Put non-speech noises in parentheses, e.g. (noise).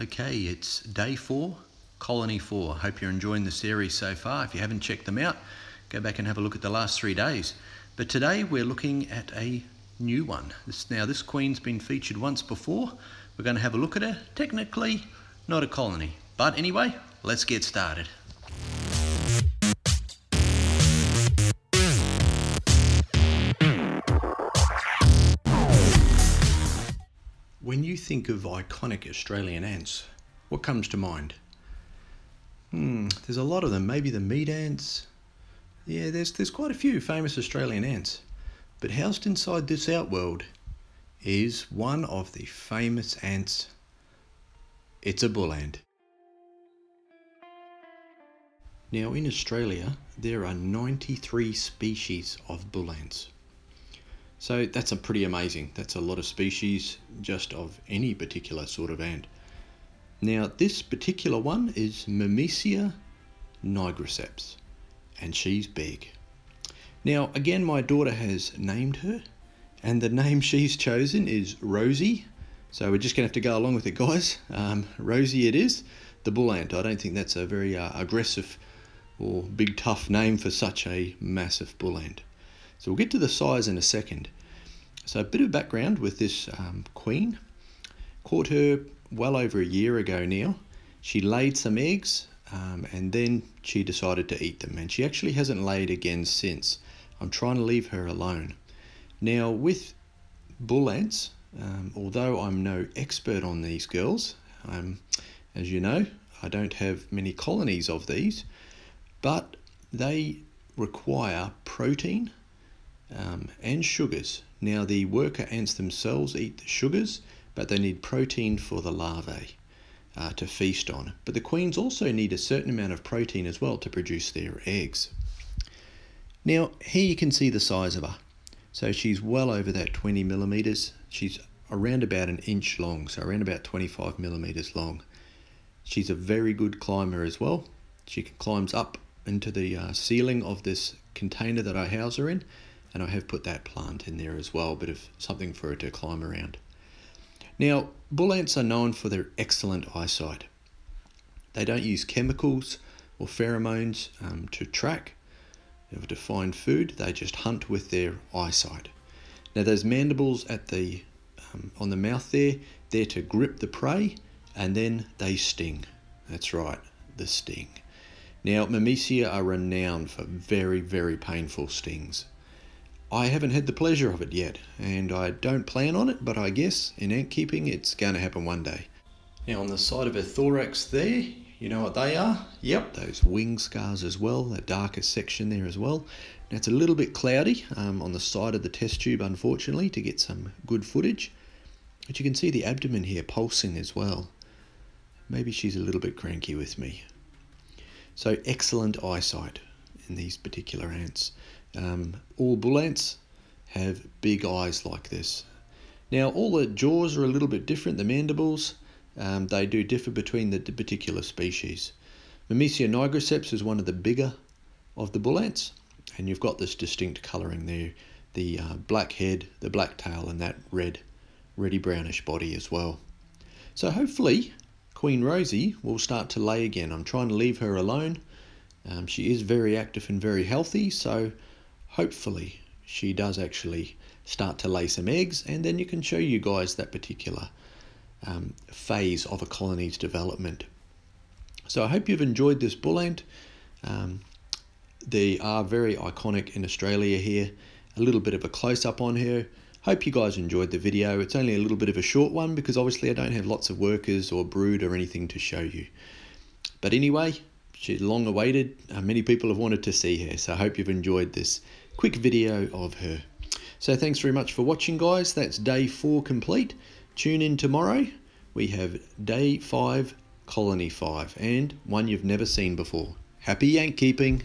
Okay, it's day four, colony four. Hope you're enjoying the series so far. If you haven't checked them out, go back and have a look at the last three days. But today we're looking at a new one. This, now, this queen's been featured once before. We're going to have a look at her. Technically, not a colony. But anyway, let's get started. When you think of iconic Australian ants, what comes to mind? Hmm, there's a lot of them. Maybe the meat ants. Yeah, there's there's quite a few famous Australian ants. But housed inside this outworld is one of the famous ants. It's a bull ant. Now in Australia, there are 93 species of bull ants. So that's a pretty amazing. That's a lot of species just of any particular sort of ant. Now this particular one is Myrmecia nigriceps and she's big. Now again my daughter has named her and the name (laughs) she's chosen is Rosie. So we're just going to have to go along with it guys. (laughs) Um, Rosie it is, the bull ant. I don't think that's a very uh, aggressive or big tough name for such a massive bull ant. So we'll get to the size in a second. So a bit of background with this um, queen. Caught her well over a year ago now. She laid some eggs um, and then she decided to eat them and she actually hasn't laid again since. I'm trying to leave her alone. Now with bull ants, um, although I'm no expert on these girls, um, as you know, I don't have many colonies of these, but they require protein um, and sugars. Now, the worker ants themselves eat the sugars, but they need protein for the larvae uh, to feast on. But the queens also need a certain amount of protein as well to produce their eggs. Now, here you can see the size of her. So she's well over that 20 millimeters. She's around about an inch long, so around about 25 millimeters long. She's a very good climber as well. She climbs up into the uh, ceiling of this container that I house her in and I have put that plant in there as well, a bit of something for it to climb around. Now, bull ants are known for their excellent eyesight. They don't use chemicals or pheromones um, to track or to find food. They just hunt with their eyesight. Now, those mandibles at the um, on the mouth there, they're to grip the prey, and then they sting. That's right, the sting. Now, Myrmecia are renowned for very, very painful stings. I haven't had the pleasure of it yet, and I don't plan on it, but I guess in ant keeping it's going to happen one day. Now, on the side of her thorax there, you know what they are? Yep, those wing scars as well, the darkest section there as well. Now, it's a little bit cloudy um, on the side of the test tube, unfortunately, to get some good footage. But you can see the abdomen here pulsing as well. Maybe she's a little bit cranky with me. So, excellent eyesight in these particular ants. Um, all bull ants have big eyes like this. Now, all the jaws are a little bit different, the mandibles, um, they do differ between the particular species. Myrmecia nigriceps is one of the bigger of the bull ants, and you've got this distinct colouring there the uh, black head, the black tail, and that red, reddy brownish body as well. So, hopefully, Queen Rosie will start to lay again. I'm trying to leave her alone. Um, she is very active and very healthy, so hopefully she does actually start to lay some eggs and then you can show you guys that particular um, phase of a colony's development. So I hope you've enjoyed this bull ant. Um, they are very iconic in Australia here. A little bit of a close-up on her. Hope you guys enjoyed the video. It's only a little bit of a short one because obviously I don't have lots of workers or brood or anything to show you. But anyway, she's long awaited. Uh, many people have wanted to see her. So I hope you've enjoyed this quick video of her. So thanks very much for watching guys. That's day four complete. Tune in tomorrow. We have day five, colony five, and one you've never seen before. Happy yank keeping!